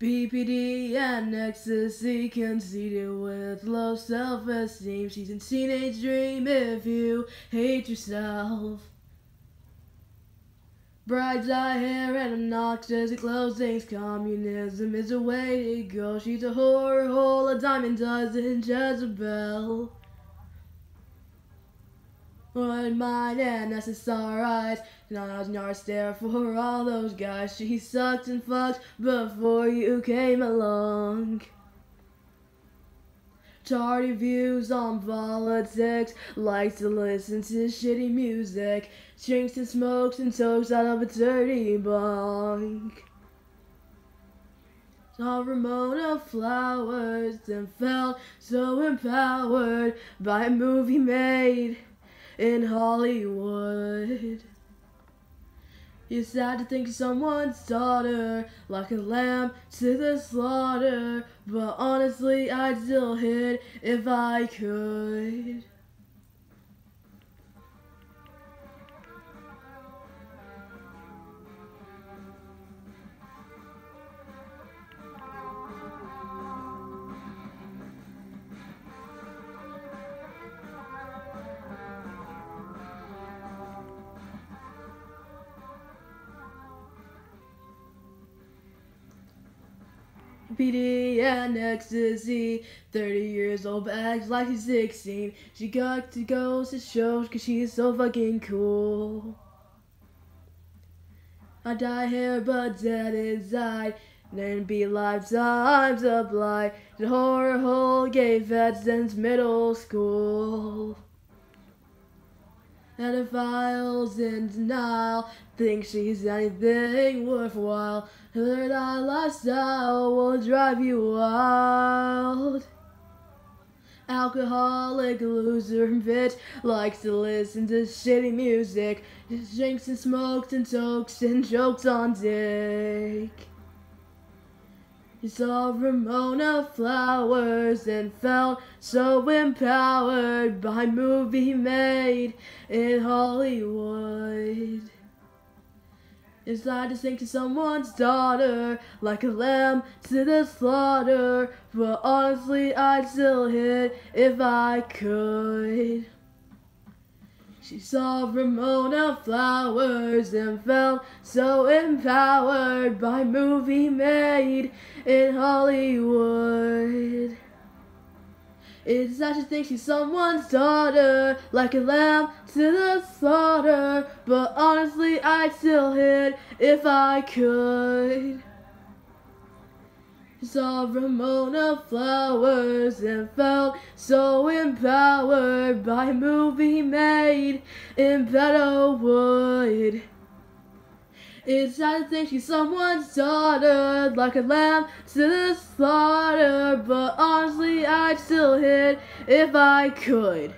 BPD and ecstasy conceited with low self-esteem. She's a teenage dream if you hate yourself. Bride's eye hair and obnoxious clothing. Communism is a way to go. She's a horror hole, a diamond dozen Jezebel. One mind and SSRIs. Now you're stare for all those guys. She sucked and fucked before you came along. Tardy views on politics, likes to listen to shitty music, drinks and smokes and tokes out of a dirty bong. Saw Ramona Flowers and felt so empowered by a movie made in Hollywood. It's sad to think of someone's daughter like a lamb to the slaughter, but honestly, I'd still hit if I could. PD and ecstasy. 30 years old, but acts like she's 16. She got to go to shows cause she's so fucking cool. I die here, but dead inside. Then be lifetimes of blight. The horror hole gave vet since middle school. Pedophiles in denial think she's anything worthwhile. Her lifestyle will drive you wild. Alcoholic loser bitch likes to listen to shitty music. Drinks and smokes and tokes and jokes on dick. He saw Ramona Flowers and felt so empowered by movie made in Hollywood. Sad to sing to someone's daughter like a lamb to the slaughter, but honestly, I'd still hit if I could. She saw Ramona Flowers and felt so empowered by movie made in Hollywood. It's such a thing, she's someone's daughter, like a lamb to the slaughter. But honestly, I'd still hit if I could. Saw Ramona Flowers and felt so empowered by a movie made in Beddowood. It's sad to think she's someone's daughter, like a lamb to the slaughter. But honestly, I'd still hit if I could.